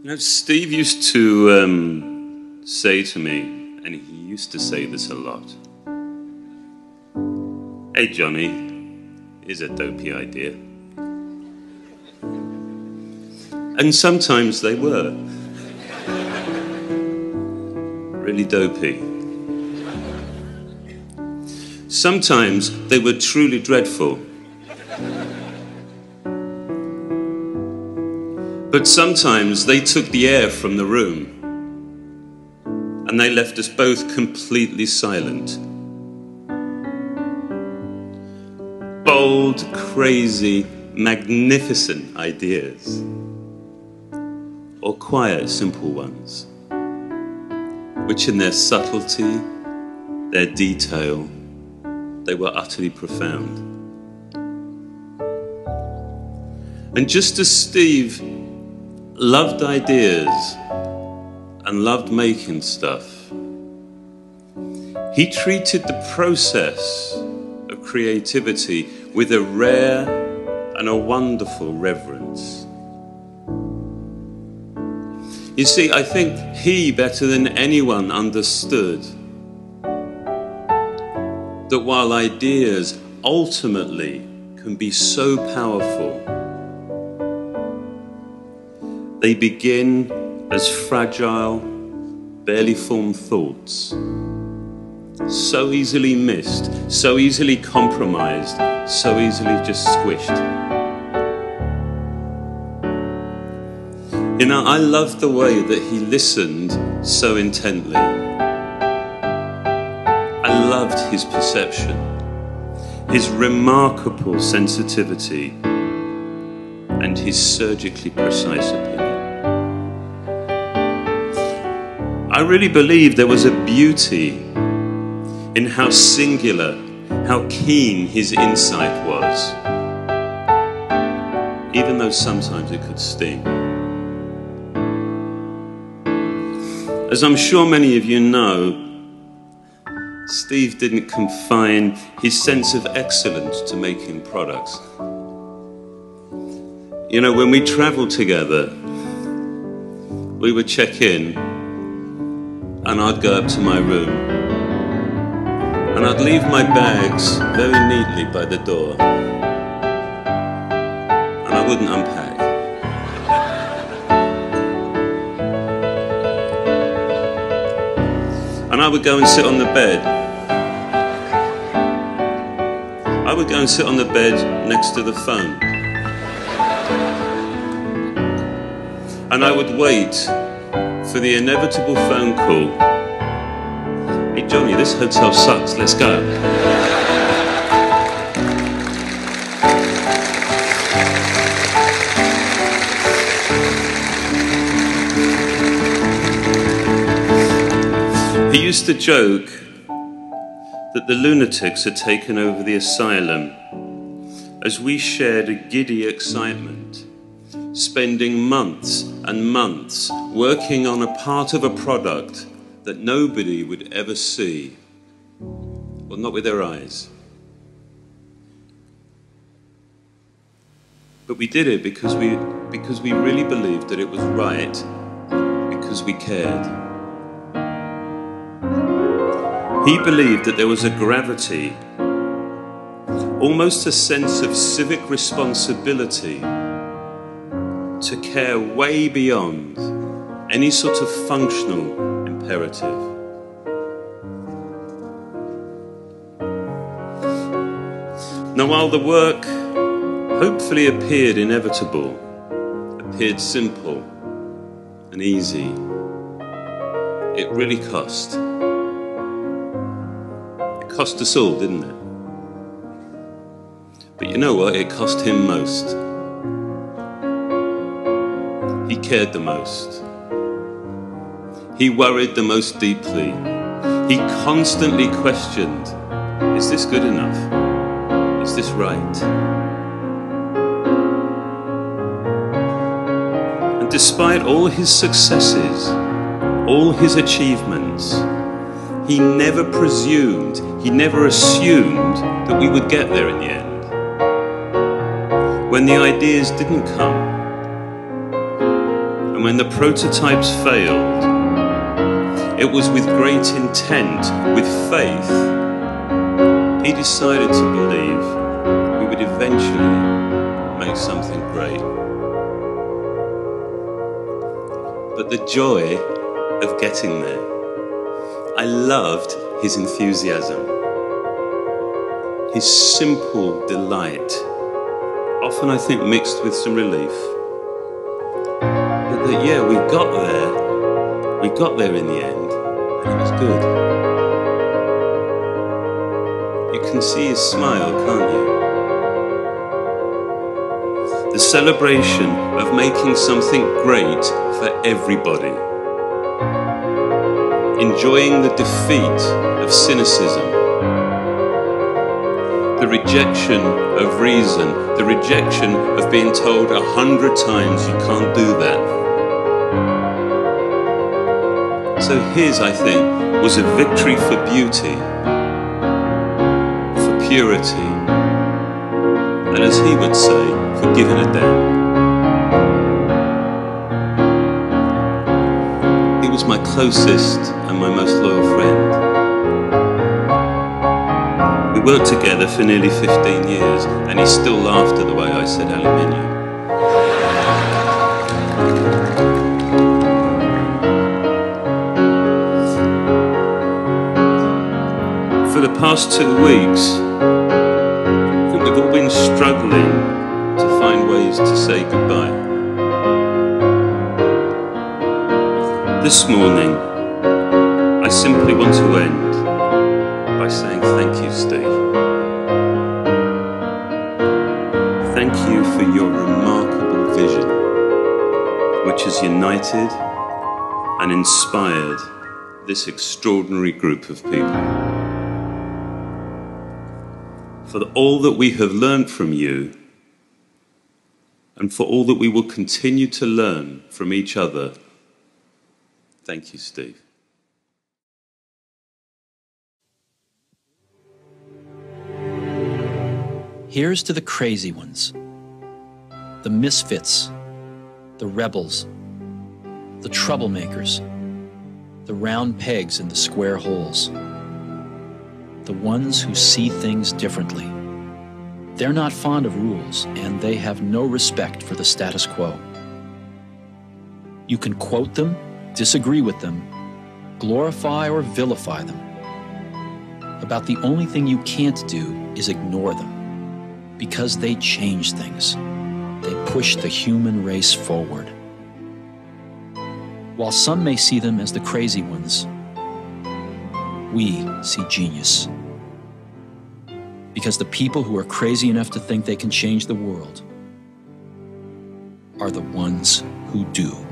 You know, Steve used to um, say to me, and he used to say this a lot Hey, Jony, is a dopey idea. And sometimes they were really dopey. Sometimes they were truly dreadful. But sometimes they took the air from the room and they left us both completely silent. Bold, crazy, magnificent ideas, or quiet, simple ones, which in their subtlety, their detail, they were utterly profound. And just as Steve loved ideas and loved making stuff. He treated the process of creativity with a rare and a wonderful reverence. You see, I think he, better than anyone, understood that while ideas ultimately can be so powerful, they begin as fragile, barely formed thoughts, so easily missed, so easily compromised, so easily just squished. You know, I loved the way that he listened so intently. I loved his perception, his remarkable sensitivity, and his surgically precise opinion. I really believe there was a beauty in how singular, how keen his insight was, even though sometimes it could sting. As I'm sure many of you know, Steve didn't confine his sense of excellence to making products. You know, when we traveled together, we would check in and I'd go up to my room. And I'd leave my bags very neatly by the door. And I wouldn't unpack. And I would go and sit on the bed. I would go and sit on the bed next to the phone. And I would wait for the inevitable phone call. Hey, Jony, this hotel sucks. Let's go. He used to joke that the lunatics had taken over the asylum as we shared a giddy excitement spending months and months working on a part of a product that nobody would ever see. Well, not with their eyes. But we did it because we, because we really believed that it was right, because we cared. He believed that there was a gravity, almost a sense of civic responsibility to care way beyond any sort of functional imperative. Now, while the work hopefully appeared inevitable, appeared simple and easy, it really cost. It cost us all, didn't it? But you know what? It cost him most cared the most. He worried the most deeply. He constantly questioned Is this good enough? Is this right? And despite all his successes, all his achievements, he never presumed, he never assumed that we would get there in the end. When the ideas didn't come, And when the prototypes failed, it was with great intent, with faith, he decided to believe we would eventually make something great. But the joy of getting there, I loved his enthusiasm, his simple delight, often I think mixed with some relief. That, yeah, we got there, we got there in the end, and it was good. You can see his smile, can't you? The celebration of making something great for everybody. Enjoying the defeat of cynicism. The rejection of reason. The rejection of being told a hundred times you can't do that. So his, I think, was a victory for beauty, for purity, and as he would say, for giving a damn. He was my closest and my most loyal friend. We worked together for nearly 15 years, and he still laughed at the way I said aluminium. Past two weeks, I think we've all been struggling to find ways to say goodbye. This morning, I simply want to end by saying thank you, Steve. Thank you for your remarkable vision, which has united and inspired this extraordinary group of people. For all that we have learned from you, and for all that we will continue to learn from each other, thank you, Steve. Here's to the crazy ones, the misfits, the rebels, the troublemakers, the round pegs in the square holes, the ones who see things differently. They're not fond of rules, and they have no respect for the status quo. You can quote them, disagree with them, glorify or vilify them. About the only thing you can't do is ignore them because they change things. They push the human race forward. While some may see them as the crazy ones, we see genius. Because the people who are crazy enough to think they can change the world are the ones who do.